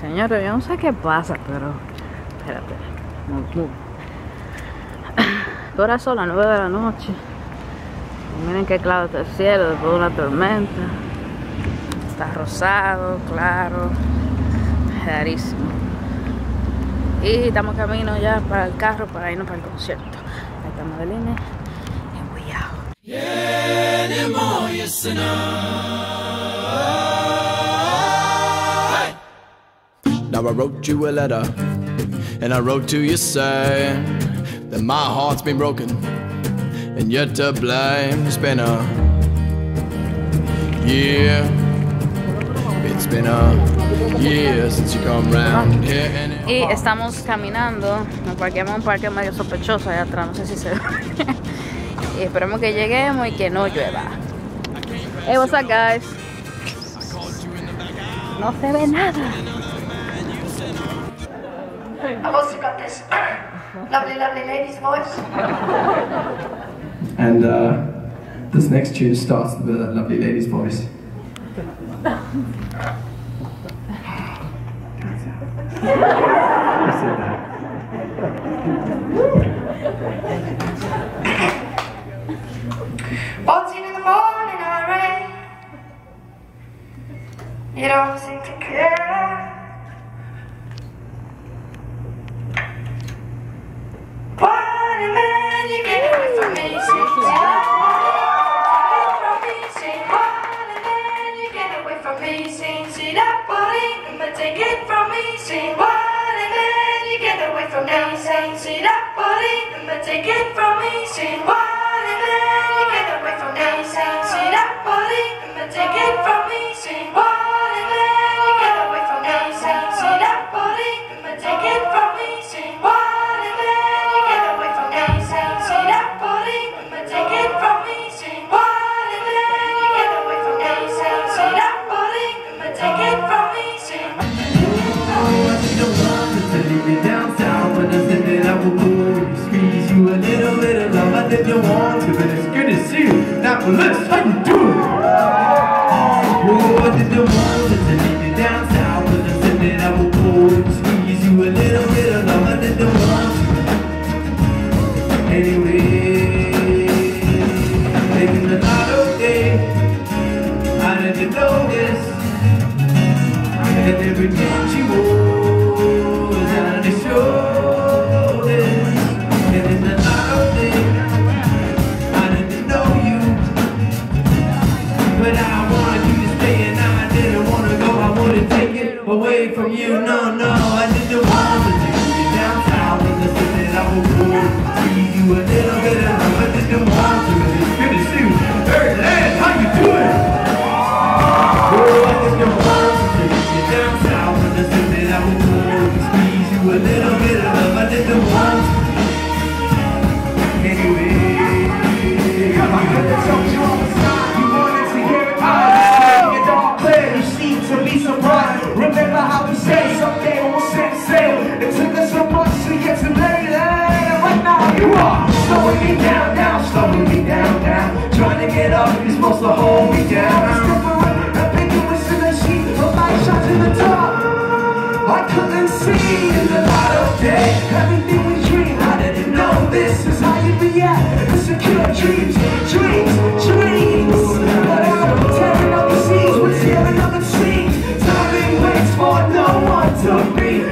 Señores, yo no sé qué pasa, pero. Espérate. No, no. ¿Qué hora son? Las 9 de la noche. Miren qué claro está el cielo después de una tormenta. Está rosado, claro. Clarísimo. Y estamos camino ya para el carro para irnos para el concierto. Ahí está Madeline. And we out. I wrote you a letter, and I wrote to you saying that my heart's been broken, and you're to blame. It's been a year, it's been a year since you come round here. And it- Y estamos caminando, nos parqueamos en un parque medio sospechoso allá atrás, no sé si se ve. y esperemos que lleguemos y que no llueva. Hey, what's up, guys? No se ve nada. I've also got this lovely, lovely lady's voice. And uh, this next tune starts with a lovely lady's voice. I. Fourteen in the morning, I rain. You don't seem to care. From me, sing. See that body, I'ma take it from me, sing. What a man, you get away from me, sing. See that body, I'ma take it from me, sing. What a man, you get away from me, sing. See that body, I'ma take it from me, sing. What you. Now, let's how you doing? Oh, I didn't want to leave you downtown, but I said that I would go and squeeze you a little bit of love. I didn't want to. Anyway, making a lot of day. I didn't notice. And everything she wore from you. No, no, I didn't want to take you downtown I said that I would go Tease you a little bit of love. I didn't want to, but it's good to get up, you're supposed to hold me down. I couldn't see in the light of day. Everything we dream, I didn't know this is how you react. Dreams, dreams, dreams. Tearing up the up the waits for no one to be.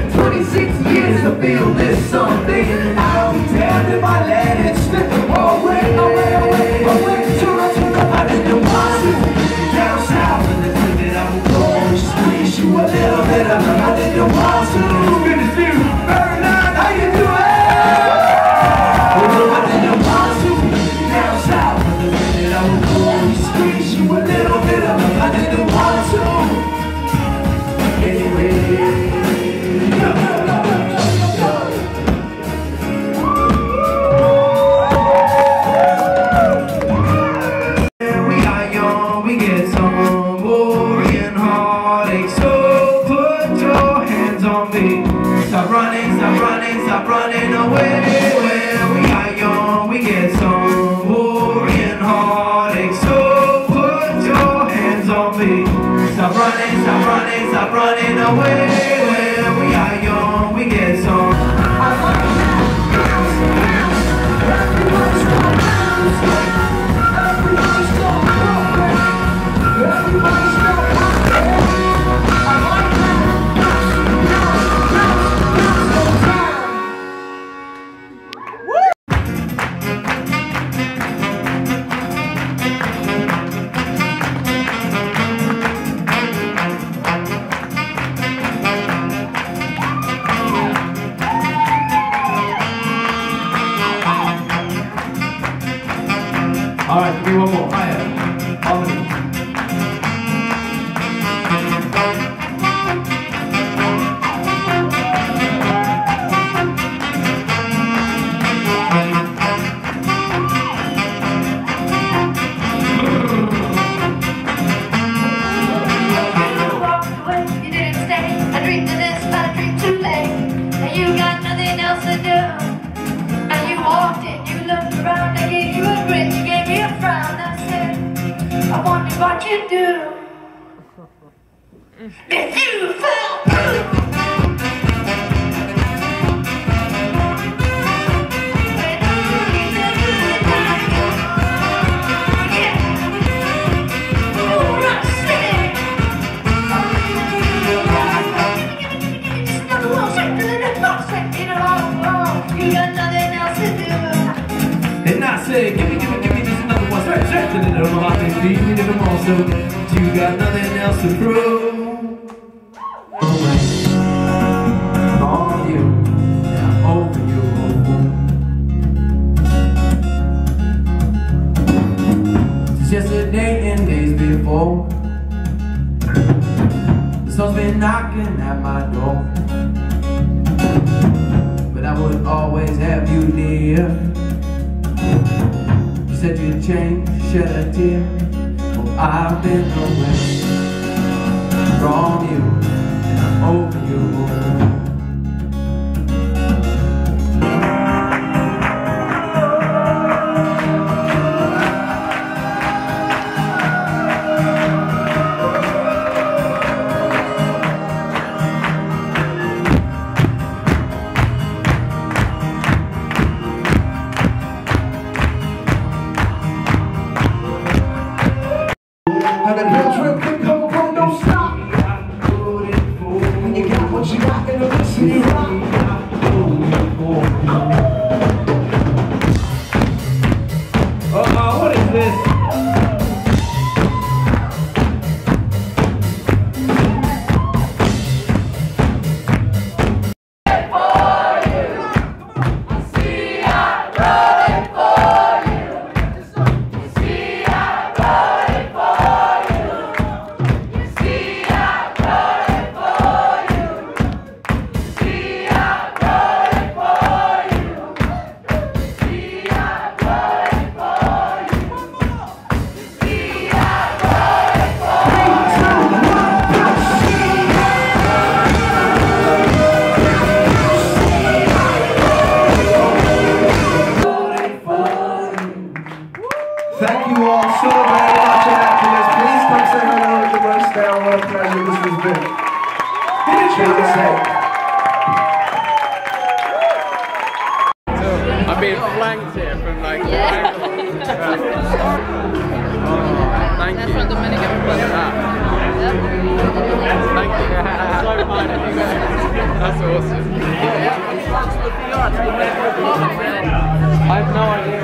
Stop running, stop running, stop running away. When we are young, we get some. All right, me one more. Higher. Harmony. Do. And I said, give me, give me, give me just another one. Stretch, stretch, and there, beat me give me just another one. Straight to the mall. So you got nothing else to prove. Yesterday and days before, the sun's been knocking at my door. But I would always have you near. You said you'd change, shed a tear. Well, I've been away from you, And the oh, thank That's you. from Dominican Republic. Ah, thank you. so of you guys. That's awesome. I have no idea.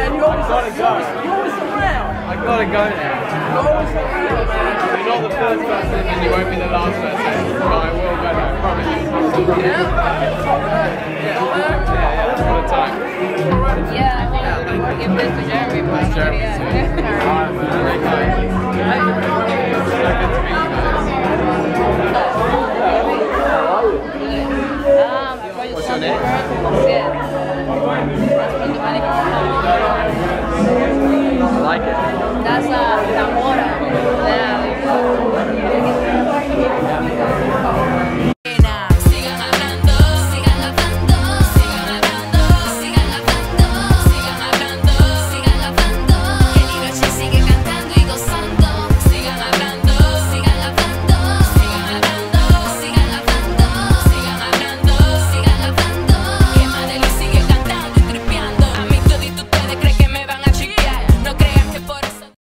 I've got to go. You always around. I gotta go now. You're not the first person and you won't be the last person, but I will go. I promise.